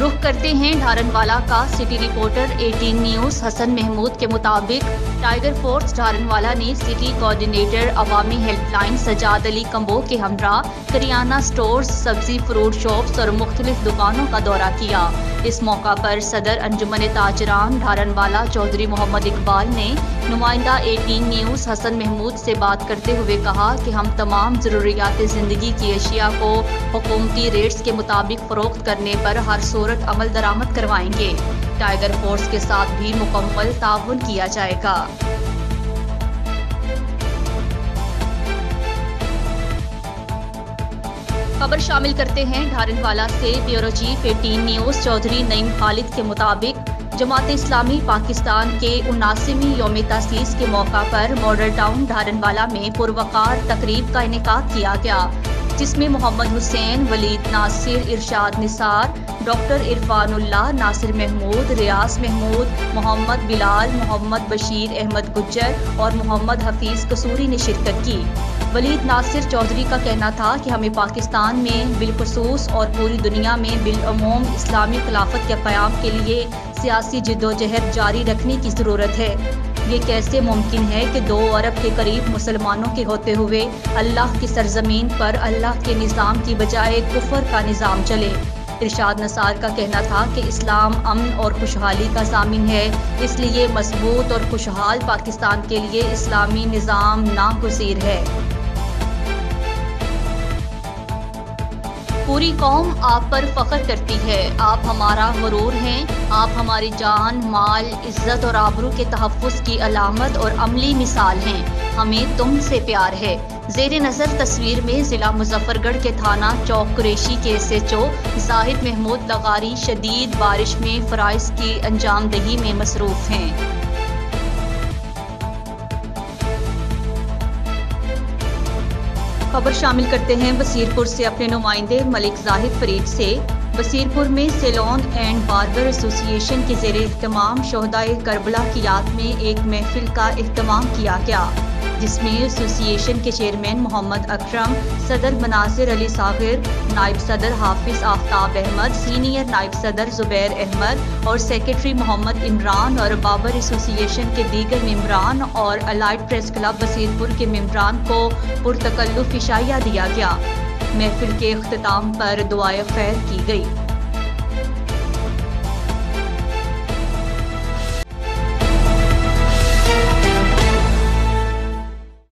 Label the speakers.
Speaker 1: करते हैं ढारनवाला का city reporter 18 news, Hasan Mahmood के मुताबिक टाइगर फोर्स ढारनवाला ने city coordinator, Awami helpline, Sajjad Ali Kamboh के हमरा, करियाना स्टोर्स, सब्ज़ी फ्रूट शॉप्स और मुख्तलिफ़ दुकानों का दौरा किया। इस मौका पर सदर अंजुमन ताजरान, धारनवाला चौधरी मोहम्मद इकबाल ने नुमाइंदा 18 न्यूज़ हसन महमूद से बात करते हुए कहा कि हम तमाम ज़रूरियात ज़िंदगी की अशिया को हुकूमती रेट्स के मुताबिक फ़रोख्त करने पर हर सूरत अमल दरामद करवाएँगे। टाइगर फोर्स के साथ भी मुकम्मल ताउन किया जाएगा। खबर शामिल करते हैं। धारनवाला से bureau chief eighteen news Chaudhry Naeem Khalid के मुताबिक जमात इस्लामी पाकिस्तान के उनासीवीं योम तसीस के मौका पर मॉडल टाउन धारनवाला में पुरवकार तकरीब का इनका किया गया, जिसमें मोहम्मद हुसैन, वलीद नासिर, इरशाद निसार, डॉक्टर इरफानुल्लाह, नासिर महमूद, रियाज महमूद, मोहम्मद बिलाल, मोहम्मद बशीर अहमद गुज्जर और मोहम्मद हफीज़ कसूरी ने शिरकत की। वलीद नासिर चौधरी का कहना था कि हमें पाकिस्तान में बिलखसूस और पूरी दुनिया में बिलमूम इस्लामी खिलाफत के क़्याम के लिए सियासी जद्दोजहद जारी रखने की ज़रूरत है। ये कैसे मुमकिन है कि दो अरब के करीब मुसलमानों के होते हुए अल्लाह की सरजमीन पर अल्लाह के निज़ाम की बजाय कुफर का निज़ाम चले? इरशाद नसार का कहना था कि इस्लाम अमन और खुशहाली का जामिन है, इसलिए मज़बूत और खुशहाल पाकिस्तान के लिए इस्लामी निज़ाम नागजीर है। पूरी कौम आप पर फख्र करती है। आप हमारा गरूर हैं। आप हमारी जान, माल, इज़्ज़त और आबरू के तहफ़ की अलामत और अमली मिसाल हैं। हमें तुमसे प्यार है। जेर नज़र तस्वीर में ज़िला मुजफ्फरगढ़ के थाना चौक कुरेशी के S H O Zahid Mahmood लगारी शदीद बारिश में फ़राइज़ की अंजाम दही में मसरूफ़ हैं। खबर शामिल करते हैं। बसीरपुर से अपने नुमाइंदे मलिक जाहिद फरीद से। बसीरपुर में सेलोन एंड बार्बर एसोसिएशन के जेर अहतमाम शहदाय करबला की याद में एक महफिल का अहतमाम किया गया। जिसमें एसोसिएशन के चेयरमैन मोहम्मद अकरम, सदर मनासिर अली सागिर नायब सदर हाफिज आफ्ताब अहमद, सीनियर नायब सदर ज़ुबैर अहमद और सेक्रेटरी मोहम्मद इमरान और बाबर एसोसिएशन के दीगर मम्बरान और अलाइड प्रेस क्लब बसीरपुर के मम्बरान को पुरतकल्लुफ इशाया दिया गया। महफिल के अख्ताम पर दुआ खैर की गई।